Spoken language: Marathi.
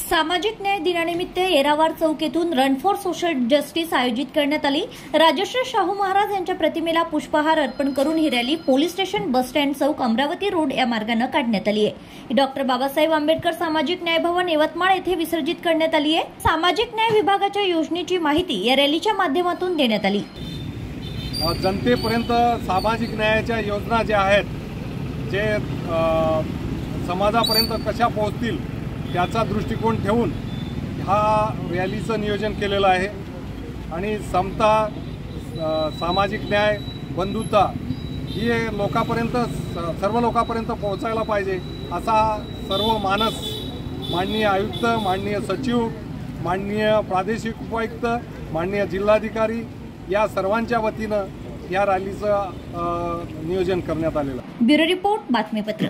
सामाजिक न्याय दिनानिमित्त येरावार चौक येथून रन फॉर सोशल जस्टिस आयोजित करण्यात आली. राजश्री शाहू महाराज यांच्या प्रतिमेला पुष्पहार अर्पण करून ही rally police station bus stand चौक अमरावती रोड या मार्गानं काढण्यात आली आहे. डॉक्टर बाबासाहेब आंबेडकर सामाजिक न्याय भवन यवतमाळ येथे विसर्जित करण्यात आली आहे. सामाजिक न्याय विभागाच्या योजनेची माहिती या रॅलीच्या माध्यमातून देण्यात आली. जनतेपर्यंत सामाजिक न्यायाच्या योजना ज्या आहेत जे समाजापर्यंत कशा पोहोचतील त्याचा दृष्टिकोन ठेवून हा रॅलीचं नियोजन केलेलं आहे. आणि समता सामाजिक न्याय बंधुता ही लोकापर्यंत स- सर्व लोकांपर्यंत पोहोचायला पाहिजे असा सर्व मानस माननीय आयुक्त माननीय सचिव माननीय प्रादेशिक उपायुक्त माननीय जिल्हाधिकारी या सर्वांच्या वतीनं या रॅलीचं नियोजन करण्यात आलेलं ब्युरो रिपोर्ट बातमीपत्र.